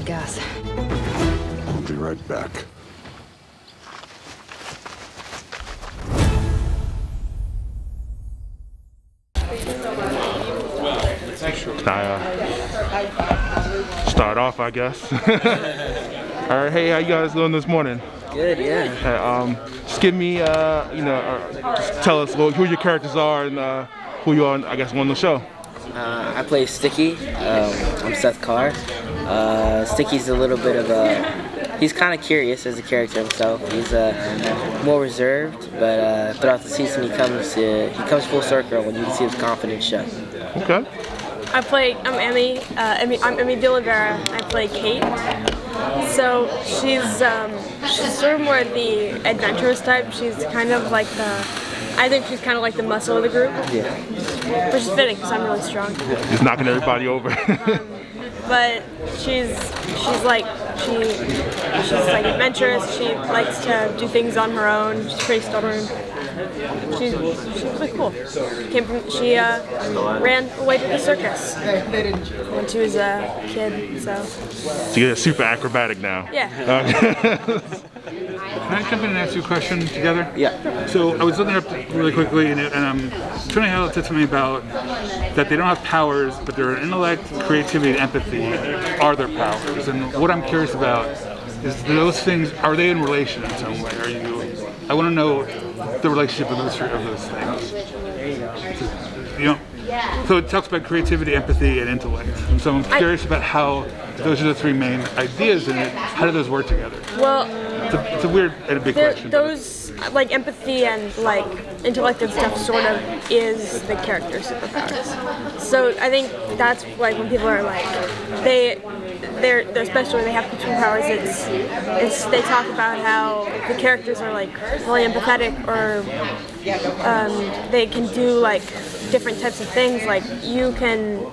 of gas. I'll be right back. I uh, start off, I guess. All right, hey, how you guys doing this morning? Good, yeah. Hey, um, just give me, uh, you know, uh, just tell us well, who your characters are and uh, who you are, I guess, on the show. Uh, I play Sticky. Um, I'm Seth Carr. Uh, Sticky's a little bit of a. He's kind of curious as a character himself. He's uh, more reserved, but uh, throughout the season he comes he comes full circle when you can see his confidence show. Okay. I play. I'm Emmy. Uh, Emmy. I'm Emmy DeOliveira. I play Kate. So she's um, she's sort of more the adventurous type. She's kind of like the. I think she's kind of like the muscle of the group, Yeah. which is fitting because I'm really strong. Just knocking everybody over. But she's she's like she she's like adventurous. She likes to do things on her own. She's pretty stubborn. She's she's really cool. Came from she uh, ran away to the circus when she was a kid. So so you're super acrobatic now. yeah. Can I jump in and ask you a question together? Yeah. So I was looking up really quickly, and, it, and um, Tony Hale said something about that they don't have powers, but their intellect, creativity, and empathy are their powers. And what I'm curious about is those things are they in relation in some way? Are you? I want to know the relationship of those of those things. You know. So it talks about creativity, empathy, and intellect. And so I'm curious about how those are the three main ideas in it. How do those work together? Well, It's a, it's a weird and a big There, question. those like empathy and like intellect and stuff sort of is the character superpowers. So I think that's like when people are like they they're they're special they have superpowers. It's it's they talk about how the characters are like really empathetic or um, they can do like different types of things. Like you can.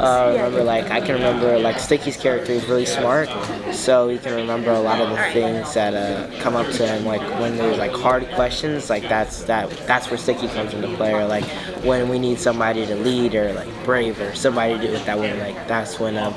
Uh, yeah. remember, like I can remember, like Sticky's character is really smart, so he can remember a lot of the things that uh, come up to him. Like when there's like hard questions, like that's that that's where Sticky comes into play. Or like when we need somebody to lead, or like brave, or somebody to do it that way. Like that's when um,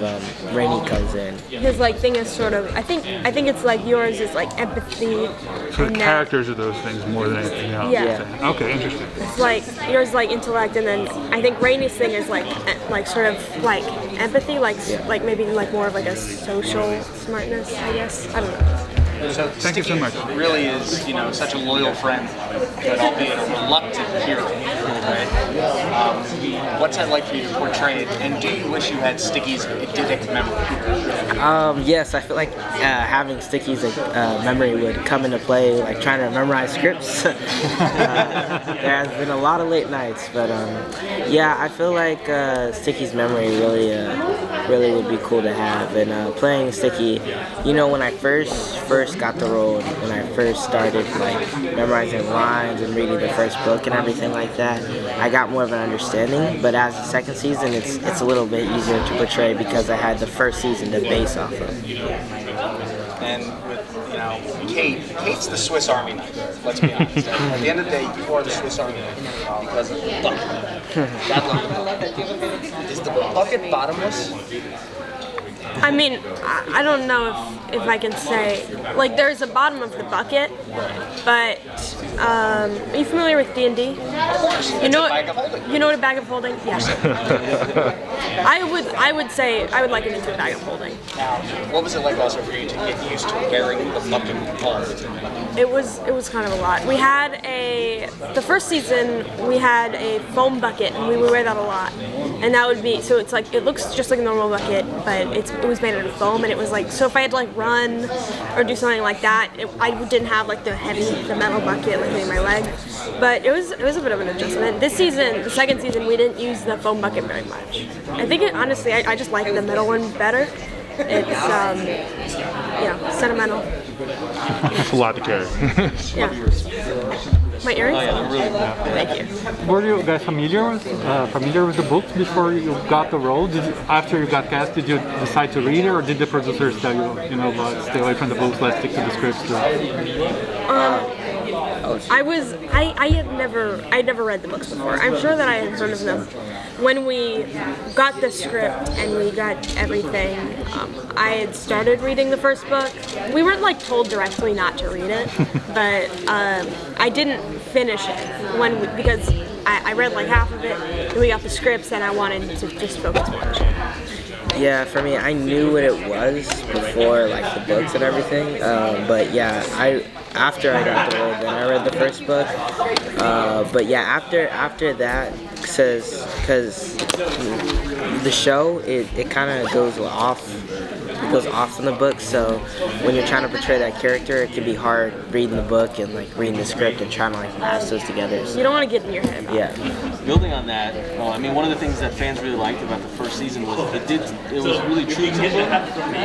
Reynie comes in. his like thing is sort of I think I think it's like yours is like empathy. So the characters are those things more than anything else. Yeah. Okay, interesting. It's like yours is like intellect, and then I think Reynie's thing is like e- like sort of like empathy, like s like maybe like more of like a social smartness, I guess. I don't know. So Thank you so much. really is, you know, such a loyal friend, but albeit a reluctant hero, Um, what's that like for you to portray it? And do you wish you had Sticky's eidetic memory? Um, yes, I feel like uh, having Sticky's uh, memory would come into play, like trying to memorize scripts. uh, there has been a lot of late nights, but um, yeah, I feel like uh, Sticky's memory really, uh, really would be cool to have. And uh, playing Sticky, you know, when I first first got the role, when I first started like memorizing lines and reading the first book and everything like that, I got more of an understanding. But as the second season, it's it's a little bit easier to portray because I had the first season to base off of. And know, Kate, Kate's the Swiss Army knife, let's be honest. At the end of the day, you are the Swiss Army knife because of luck. Bad luck. Is the bucket bottomless? I mean, I, don't know if, if I can say like there's a bottom of the bucket, but um, are you familiar with D and D? You know of what? You know what a bag of holding? Yes. I would I would say I would like it into a bag of holding. What was it like also for you to get used to wearing the bucket all? It was it was kind of a lot. We had a the first season we had a foam bucket and we would wear that a lot. And that would be so it's like it looks just like a normal bucket, but it's it was made out of foam and it was like so if I had to like run or do something like that, it, I didn't have like the heavy the metal bucket like in my leg. But it was it was a bit of an adjustment. This season, the second season, we didn't use the foam bucket very much. I think it, honestly I, I just like the metal one better. It's um, you know sentimental. It's a lot to carry. Yeah. My earrings? Thank you. Were you guys familiar with uh, familiar with the book before you got the role? Did you, after you got cast, did you decide to read it, or did the producers tell you, you know, what, stay away from the books, let's stick to the scripts? Um, I was I, I had never I had never read the books before. I'm sure that I had heard of them. When we got the script and we got everything, um, I had started reading the first book. We weren't like told directly not to read it, but um, I didn't finish it when we, because I, I read like half of it. Then we got the scripts and I wanted to just focus more on the show. Yeah, for me, I knew what it was before, like the books and everything. Um, but yeah, I after I got the role, then I read the first book. Uh, but yeah, after after that, says because the show it, it kind of goes off goes off in the book. So when you're trying to portray that character, it can be hard reading the book and like reading the script and trying to like match those together. So. You don't want to get in your head. About it. yeah. building on that, well, I mean, one of the things that fans really liked about the first season was it did, it was really true to the book.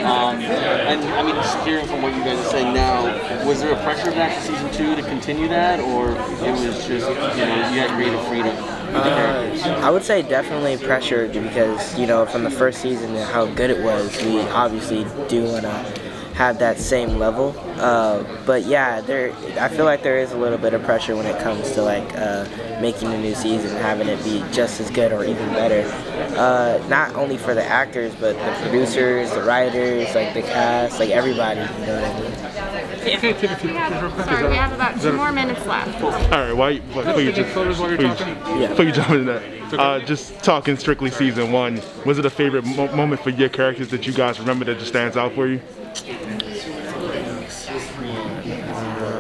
Um, and I mean, just hearing from what you guys are saying now, was there a pressure back to season two to continue that, or it was just, you know, you had creative freedom? With? I would say definitely pressured because you know from the first season and how good it was, we obviously do want to have that same level. Uh, but yeah, there I feel like there is a little bit of pressure when it comes to like uh, making a new season, having it be just as good or even better. Uh, not only for the actors, but the producers, the writers, like the cast, like everybody. You know what I mean? Okay, take We have, sorry, we have about two more minutes left. All right, why? Before you take just photos while you're before you- talking? Yeah. Before you jump into that, uh, just talking strictly season one, was it a favorite mo- moment for your characters that you guys remember that just stands out for you?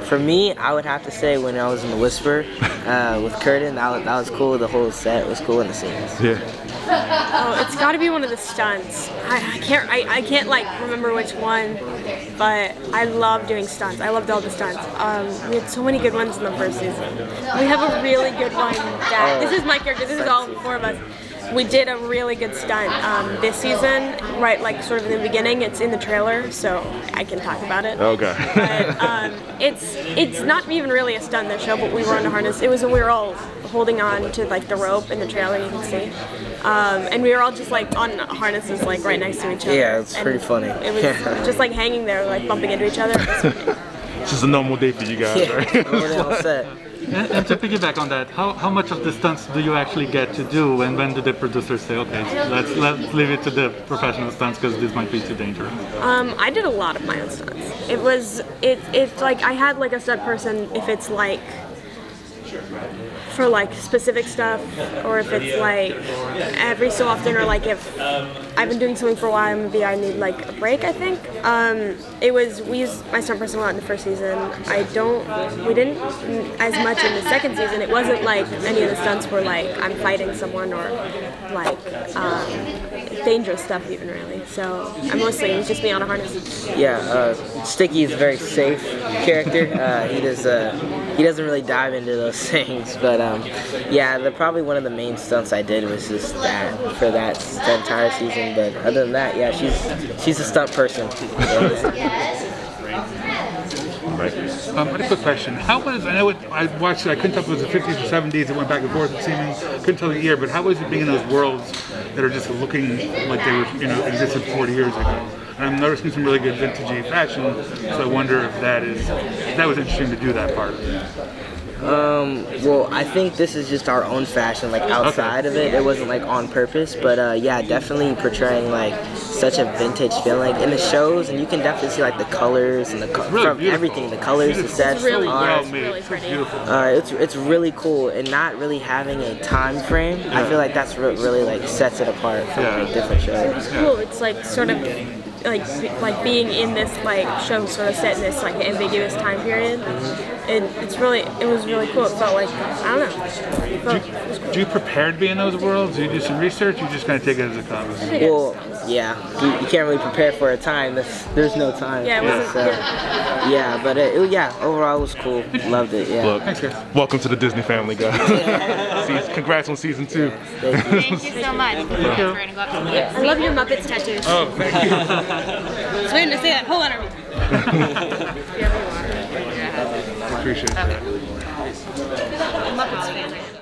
For me, I would have to say when I was in the Whisper uh, with Curtain, that was, that was cool. The whole set was cool in the scenes. Yeah. Oh, it's got to be one of the stunts. I, I can't. I, I can't like remember which one, but I love doing stunts. I loved all the stunts. Um, we had so many good ones in the first season. We have a really good one. That this is my character. This is all four of us. We did a really good stunt um, this season, right? Like sort of in the beginning. It's in the trailer, so I can talk about it. Okay. But um, it's it's not even really a stunt in the show, but we were on a harness. It was when we were all holding on to like the rope in the trailer, you can see, um, and we were all just like on harnesses, like right next to each other. Yeah, it's And pretty funny. It was just like hanging there, like bumping into each other. It was funny. it's just a normal day for you guys, Yeah, right? And, and to piggyback on that, how, how much of the stunts do you actually get to do, and when do the producers say, okay, let's let's leave it to the professional stunts because this might be too dangerous? Um, I did a lot of my own stunts. It was it it's like I had like a stunt person if it's like for like specific stuff or if it's like every so often or like if I've been doing something for a while maybe I need like a break I think. Um, it was we used my stunt person a lot in the first season. I don't we didn't as much in the second season. It wasn't like any of the stunts were like I'm fighting someone or like um, dangerous stuff even really. So I mostly it was just me on a harness. Yeah, uh, Sticky is a very safe character. Uh, he does uh, he doesn't really dive into those things, but um, yeah, the, probably one of the main stunts I did was just that for that entire season. But other than that, yeah, she's she's a stunt person. Um, I had a quick question. How was, I know it, I watched I couldn't tell if it was the 50s or 70s, it went back and forth, it seemed, couldn't tell the year, but how was it being in those worlds that are just looking like they were, you know, existed 40 years ago? And I'm noticing some really good vintagey fashion, so I wonder if that is, if that was interesting to do that part. Um, well, I think this is just our own fashion, like outside of it. It wasn't like on purpose, but uh, yeah, definitely portraying like such a vintage feeling in the shows, and you can definitely see like the colors and the co- Really from beautiful. everything, the colors, the Beautiful. sets, really the art. made, really so pretty. beautiful. Uh, it's it's really cool, and not really having a time frame. I feel like that's what really like sets it apart from Yeah. like different shows. It's cool. It's like sort of like like being in this like show sort of set in this like ambiguous time period. It, it's really it was really cool. It felt like I don't know. It felt, it was cool. Do you prepare to be in those worlds? Do you do some research? Or You just kind of take it as it comes? Well, yeah, you, you can't really prepare for a time. There's, there's no time. Yeah, it wasn't- So, yeah, but it, it- yeah, overall it was cool. Loved it. Yeah. Look, Thanks, welcome to the Disney family, guys. Season- Congrats on season two. Thank you so much. Thank you. We're gonna go up I love your Muppets tattoos. Oh, thank you. I was waiting to say that whole interview. Appreciate that. Muppets fan.